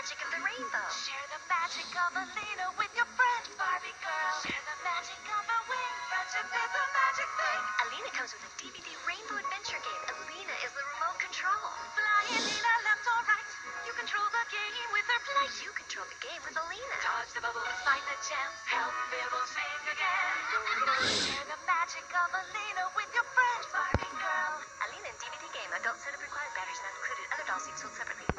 magic of the rainbow. Share the magic of Elina with your friends, Barbie girl. Share the magic of a wing. Friendship is a magic thing. Elina comes with a DVD rainbow adventure game. Elina is the remote control. Fly Elina left or right. You control the game with her play. You control the game with Elina. Dodge the bubbles, find the gems. Help Bibble sing again. Share the magic of Elina with your friends, Barbie girl. Elina and DVD game. Adult setup required. Batteries not included. Other dolls sold separately.